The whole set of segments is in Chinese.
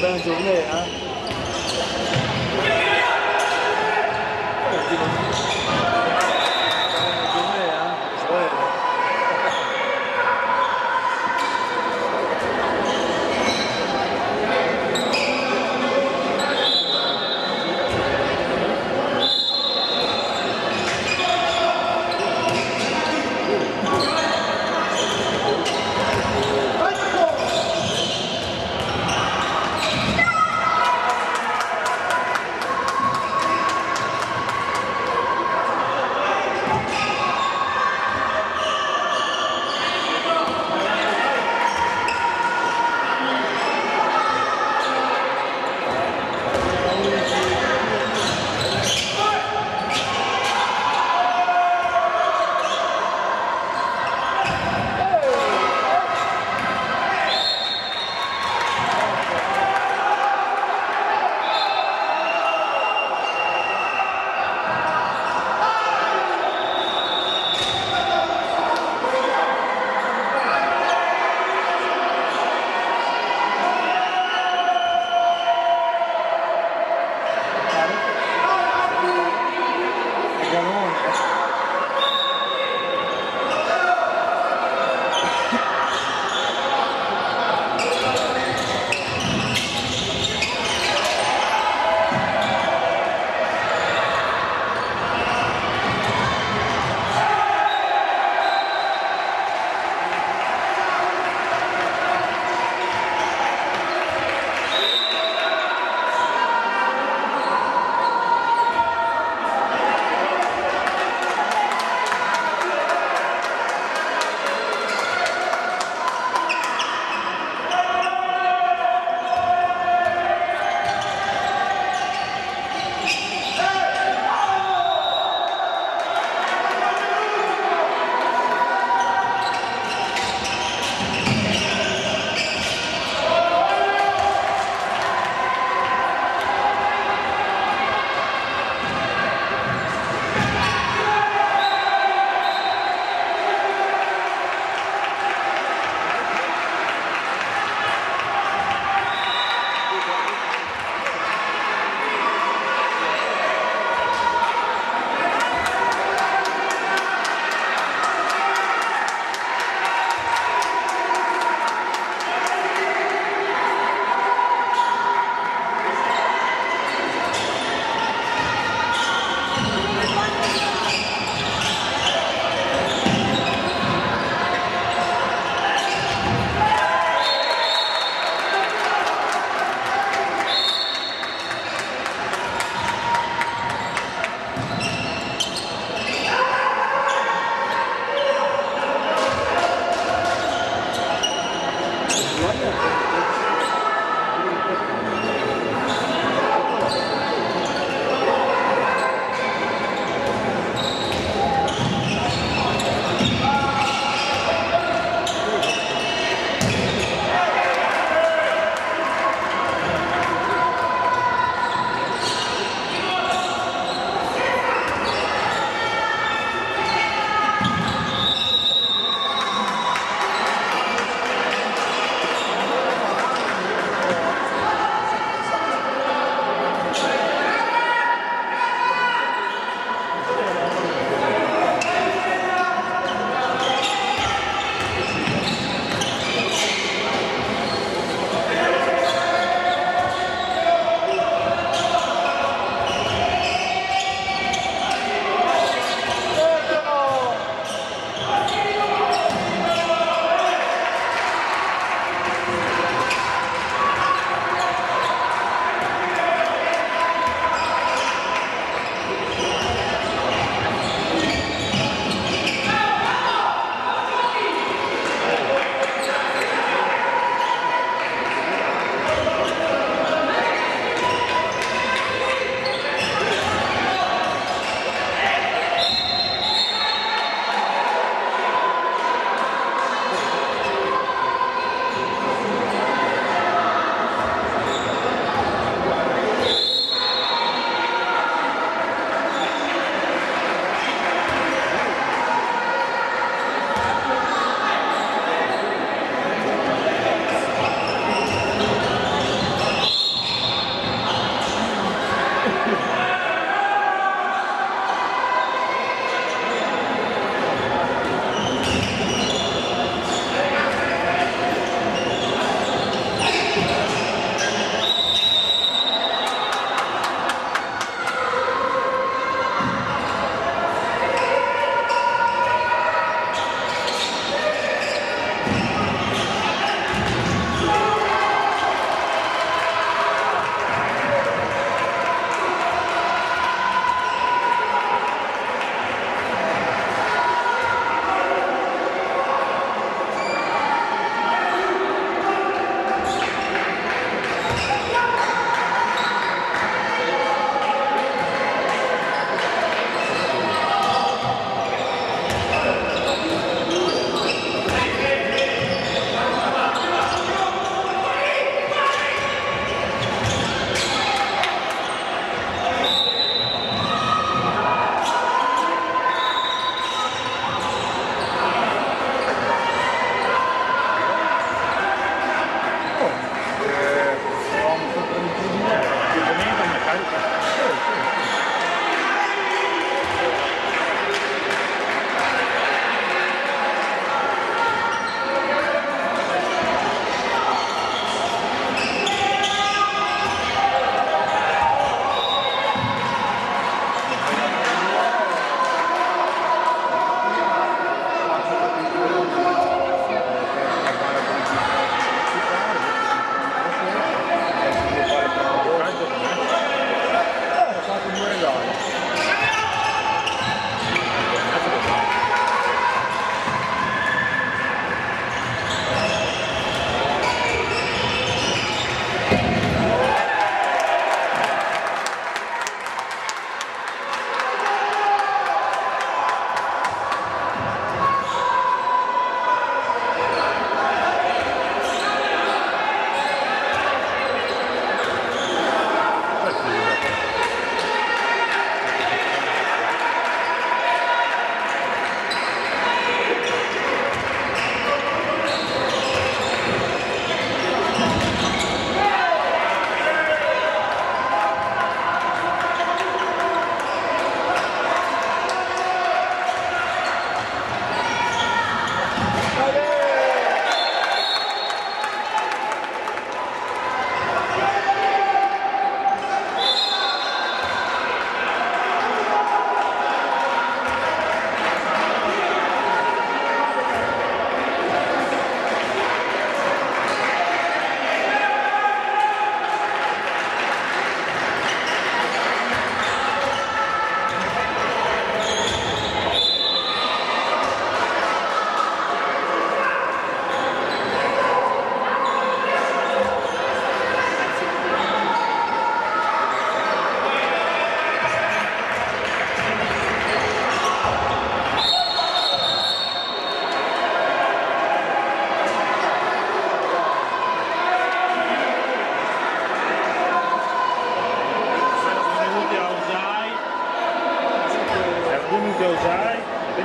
sig så ofta behöver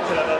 to the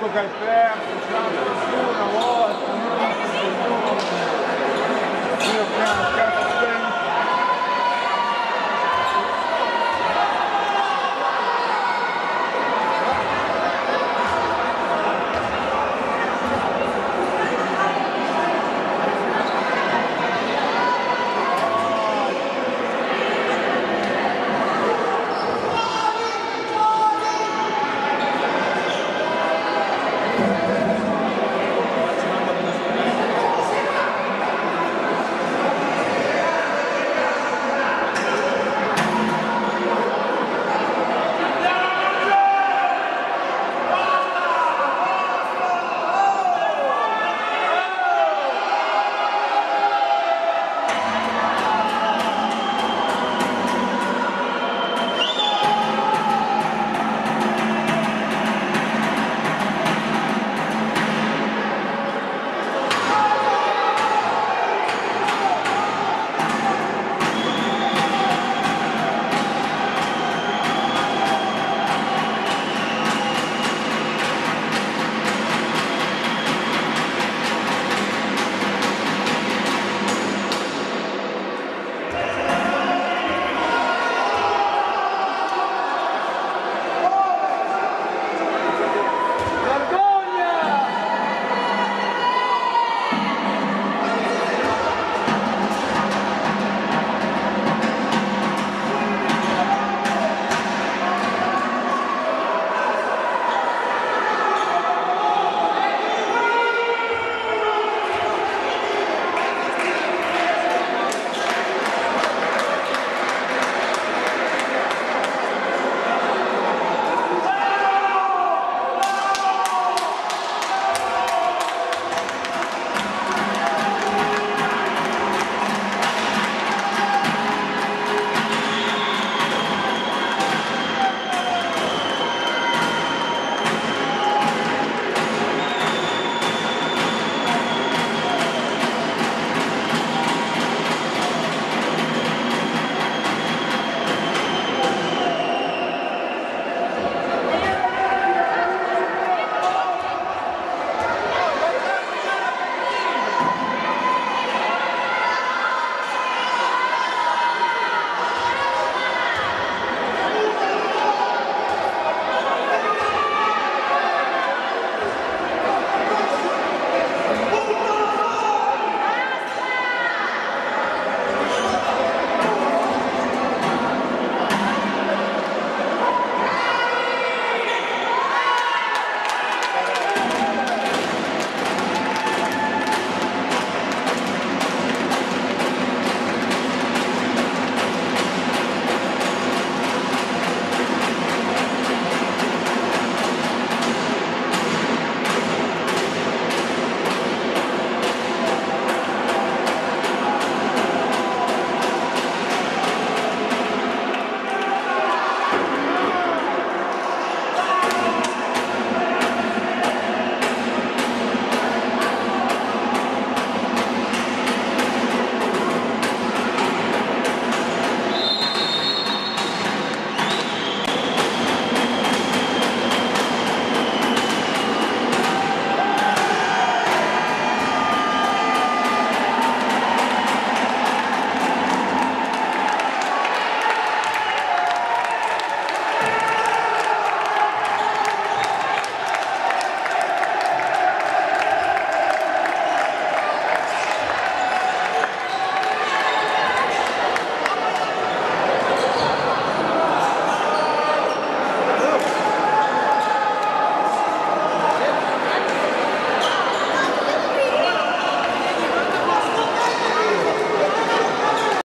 colocar em.